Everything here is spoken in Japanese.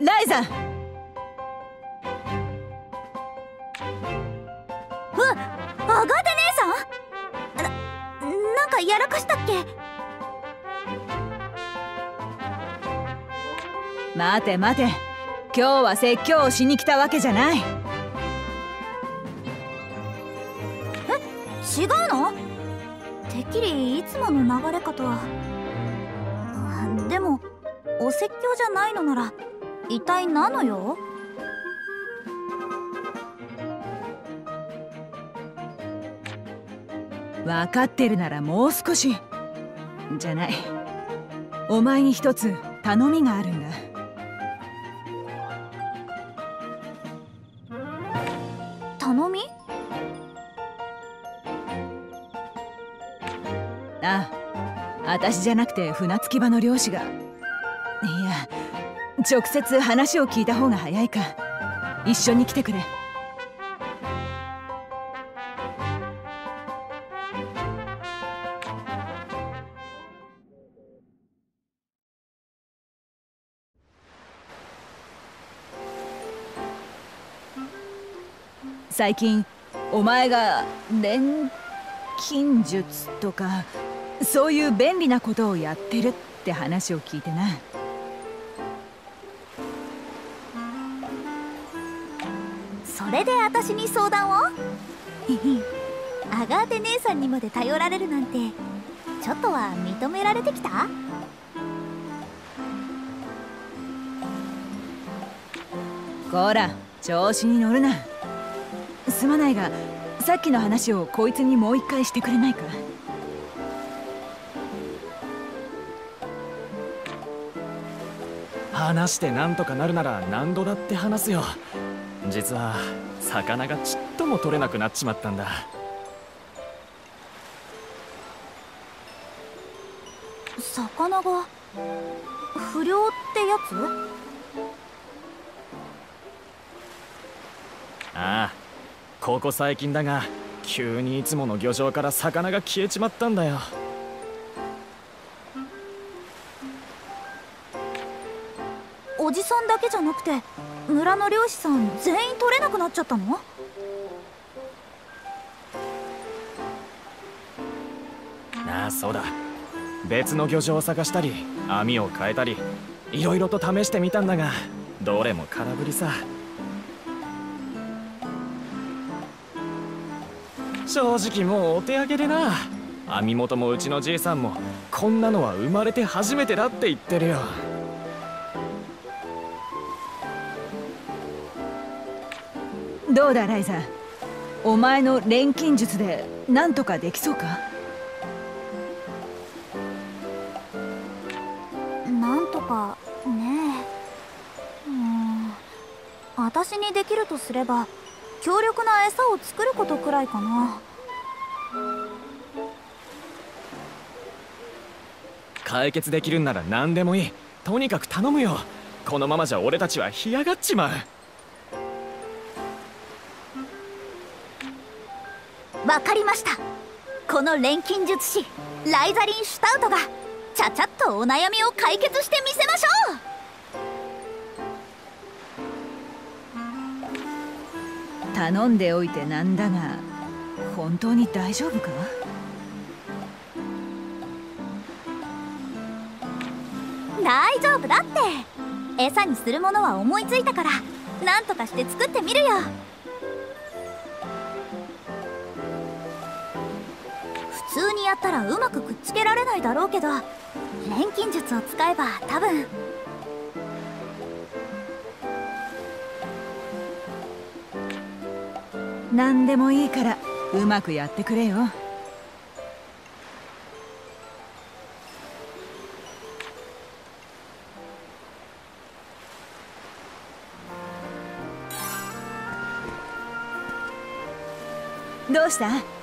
ライザうわアガーテ姉さん？ななんかやらかしたっけ？待て待て。今日は説教をしに来たわけじゃない。え違うの？てっきりいつもの流れかとは。でもお説教じゃないのなら一体何のよ？分かってるならもう少し。じゃない。お前に一つ頼みがあるんだ。頼み？ああ私じゃなくて船着き場の漁師が直接話を聞いた方が早いか。一緒に来てくれ。最近お前が錬金術とかそういう便利なことをやってるって話を聞いてな。それで私に相談を？アガーテ姉さんにまで頼られるなんてちょっとは認められてきた？こら調子に乗るな。すまないがさっきの話をこいつにもう一回してくれないか？話してなんとかなるなら何度だって話すよ実は魚がちっとも取れなくなっちまったんだ。魚が？不良ってやつ？ああここ最近だが急にいつもの漁場から魚が消えちまったんだよ。おじさんだけじゃなくて村の漁師さん全員取れなくなっちゃったの？ああそうだ。別の漁場を探したり網を変えたりいろいろと試してみたんだがどれも空振りさ。正直もうお手上げでな。網元もうちのじいさんもこんなのは生まれて初めてだって言ってるよ。どうだライザお前の錬金術で何とかできそうか？なんとかねえ。うん。私にできるとすれば強力な餌を作ることくらいかな。解決できるんなら何でもいい。とにかく頼むよ。このままじゃ俺たちは干上がっちまうわかりました。この錬金術師ライザリン・シュタウトがちゃちゃっとお悩みを解決してみせましょう。頼んでおいてなんだが本当に大丈夫か？大丈夫だって。餌にするものは思いついたから何とかして作ってみるよやったらうまくくっつけられないだろうけど錬金術を使えば多分。何でもいいからうまくやってくれよ。どうした？